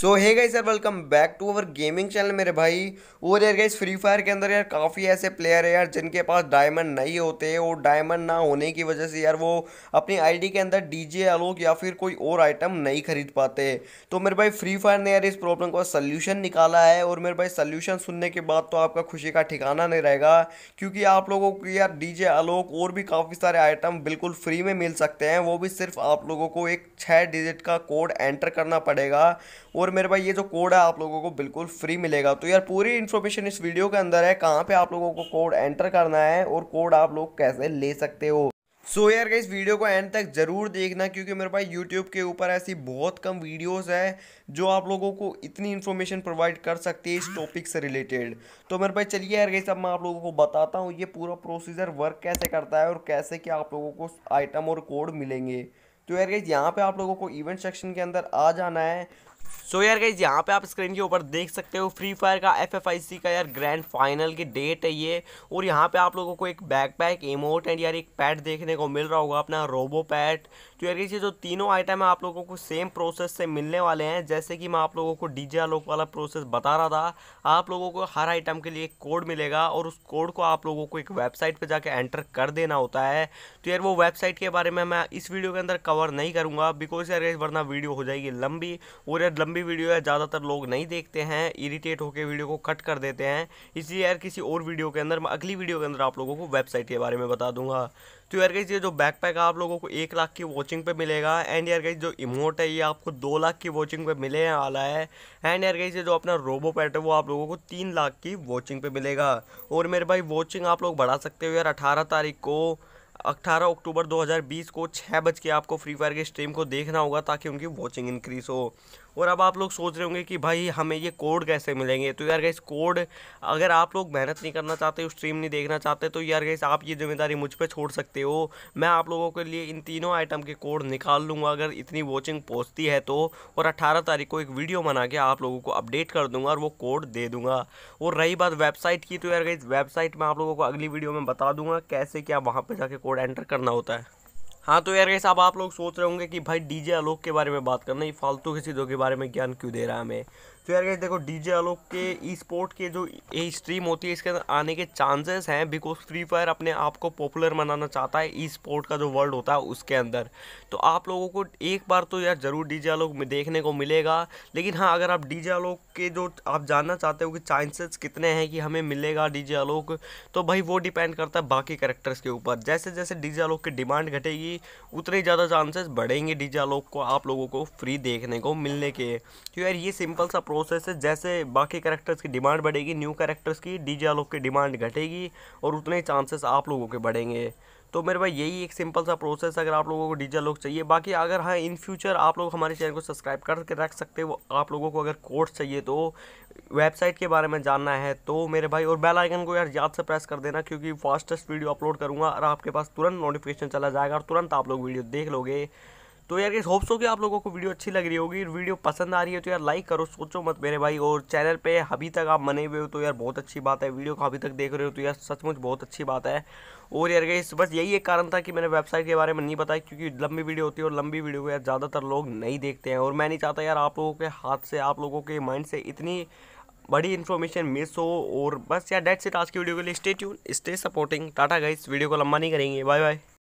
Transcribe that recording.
सो है guys sir welcome back to our gaming channel मेरे भाई। और यार गाइस फ्री फायर के अंदर यार काफ़ी ऐसे प्लेयर है यार, जिनके पास डायमंड नहीं होते। और डायमंड ना होने की वजह से यार वो अपनी आईडी के अंदर डीजे आलोक या फिर कोई और आइटम नहीं खरीद पाते। तो मेरे भाई फ्री फायर ने यार इस प्रॉब्लम का सोल्यूशन निकाला है। और मेरे भाई सोल्यूशन सुनने के बाद तो आपका खुशी का ठिकाना नहीं रहेगा। क्योंकि आप लोगों को यार डीजे आलोक और भी काफ़ी सारे आइटम बिल्कुल फ्री में मिल सकते हैं। वो भी सिर्फ़ आप लोगों को एक छः डिजिट का कोड एंटर करना पड़ेगा। और मेरे भाई, ये जो कोड है आप लोगों को बिल्कुल फ्री मिलेगा। तो यार, पूरी इन्फॉर्मेशन इस वीडियो के अंदर है, कहाँ पे आप लोगों को कोड एंटर करना है और कोड आप लोग कैसे ले सकते हो। सो so यार इस वीडियो को एंड तक ज़रूर देखना, क्योंकि मेरे पास यूट्यूब के ऊपर ऐसी बहुत कम वीडियोस है जो आप लोगों को इतनी इन्फॉर्मेशन प्रोवाइड कर सकती है इस टॉपिक से रिलेटेड तो मेरे भाई, चलिए यार गई अब मैं आप लोगों को बताता हूँ ये पूरा प्रोसीजर वर्क कैसे करता है और कैसे क्या आप लोगों को आइटम और कोड मिलेंगे। तो यार गई यहाँ पे आप लोगों को इवेंट सेक्शन के अंदर आ जाना है। सो so यार गाइज़ यहाँ पे आप स्क्रीन के ऊपर देख सकते हो फ्री फायर का एफ़ एफ़ आई सी का यार ग्रैंड फाइनल की डेट है ये। और यहाँ पे आप लोगों को एक बैक पैक इमोट एंड यार एक पैट देखने को मिल रहा होगा, अपना रोबो पैड तो यार ये जो तीनों आइटम है, आप लोगों को सेम प्रोसेस से मिलने वाले हैं। जैसे कि मैं आप लोगों को डीजे आलोक वाला प्रोसेस बता रहा था, आप लोगों को हर आइटम के लिए एक कोड मिलेगा और उस कोड को आप लोगों को एक वेबसाइट पर जाके एंटर कर देना होता है। तो यार वो वेबसाइट के बारे में मैं इस वीडियो के अंदर कवर नहीं करूँगा बिकॉज़ यार वरना वीडियो हो जाएगी लंबी और यार लंबी वीडियो है, ज़्यादातर लोग नहीं देखते हैं इरीटेट होकर वीडियो को कट कर देते हैं। इसलिए यार किसी और वीडियो के अंदर, मैं अगली वीडियो के अंदर आप लोगों को वेबसाइट के बारे में बता दूँगा। तो यार गई ये जो बैकपैक आप लोगों को एक लाख की वॉचिंग पे मिलेगा एंड यार गई जो इमोट है, ये आपको दो लाख की वॉचिंग पे मिले वाला है एंड यार गई ये जो अपना रोबो पैट है, वो आप लोगों को तीन लाख की वॉचिंग पे मिलेगा। और मेरे भाई वॉचिंग आप लोग बढ़ा सकते हो यार अठारह तारीख को अट्ठारह अक्टूबर 2020 को छः बज के आपको फ्री फायर के स्ट्रीम को देखना होगा ताकि उनकी वॉचिंग इंक्रीज हो। और अब आप लोग सोच रहे होंगे कि भाई हमें ये कोड कैसे मिलेंगे? तो यार गैस कोड अगर आप लोग मेहनत नहीं करना चाहते स्ट्रीम नहीं देखना चाहते तो यार गैस आप ये ज़िम्मेदारी मुझ पर छोड़ सकते हो। मैं आप लोगों के लिए इन तीनों आइटम के कोड निकाल लूँगा। अगर इतनी वॉचिंग पहुँचती है तो और अट्ठारह तारीख को एक वीडियो बना के आप लोगों को अपडेट कर दूँगा और वो कोड दे दूँगा। और रही बात वेबसाइट की तो यार गई वेबसाइट में आप लोगों को अगली वीडियो में बता दूँगा कैसे क्या वहाँ पर जाके कोड एंटर करना होता है। हाँ तो यार कैसे अब आप लोग सोच रहे होंगे कि भाई डीजे आलोक के बारे में बात करना, ये फालतू किसी दो के बारे में ज्ञान क्यों दे रहा है हमें? तो यार देखो डीजे आलोक के ई स्पोर्ट के जो ए स्ट्रीम होती है, इसके अंदर आने के चांसेस हैं बिकॉज़ फ्री फायर अपने आप को पॉपुलर बनाना चाहता है ई स्पोर्ट का जो वर्ल्ड होता है उसके अंदर। तो आप लोगों को एक बार तो यार ज़रूर डीजे आलोक में देखने को मिलेगा। लेकिन हाँ अगर आप डीजे आलोक के जो आप जानना चाहते हो कि चांसेस कितने हैं कि हमें मिलेगा डीजे आलोक तो भाई वो डिपेंड करता है बाकी करेक्टर्स के ऊपर। जैसे जैसे डीजे आलोक की डिमांड घटेगी, उतने ही ज़्यादा चांसेस बढ़ेंगे डीजे आलोक को, आप लोगों को फ्री देखने को मिलने के। तो यार ये सिंपल सा प्रोसेस है, जैसे बाकी करेक्टर्स की डिमांड बढ़ेगी न्यू करेक्टर्स की डीजे आलोक की डिमांड घटेगी और उतने ही चांसेस आप लोगों के बढ़ेंगे। तो मेरे भाई, यही एक सिंपल सा प्रोसेस अगर आप लोगों को डीजे लोग चाहिए। बाकी अगर हाँ इन फ्यूचर आप लोग हमारे चैनल को सब्सक्राइब करके रख सकते हो, आप लोगों को अगर कोर्स चाहिए तो वेबसाइट के बारे में जानना है तो मेरे भाई, और बेल आइकन को यार याद से प्रेस कर देना, क्योंकि फास्टेस्ट वीडियो अपलोड करूँगा और आपके पास तुरंत नोटिफिकेशन चला जाएगा और तुरंत आप लोग वीडियो देख लोगे। तो यार इस होप्स हो कि आप लोगों को वीडियो अच्छी लग रही होगी। वीडियो पसंद आ रही है तो यार लाइक करो, सोचो मत मेरे भाई। और चैनल पे अभी तक आप मने हुए हो तो यार बहुत अच्छी बात है। वीडियो को अभी तक देख रहे हो तो यार सचमुच बहुत अच्छी बात है। और यार गई बस यही एक कारण था कि मैंने वेबसाइट के बारे में नहीं बताया, क्योंकि लंबी वीडियो होती है और लंबी वीडियो को यार ज़्यादातर लोग नहीं देखते हैं। और मैं नहीं चाहता यार आप लोगों के हाथ से, आप लोगों के माइंड से इतनी बड़ी इन्फॉर्मेशन मिस हो। और बस यार डेट से आज की वीडियो के लिए। Stay tune stay supporting tata guys video को लंबा नहीं करेंगे। Bye bye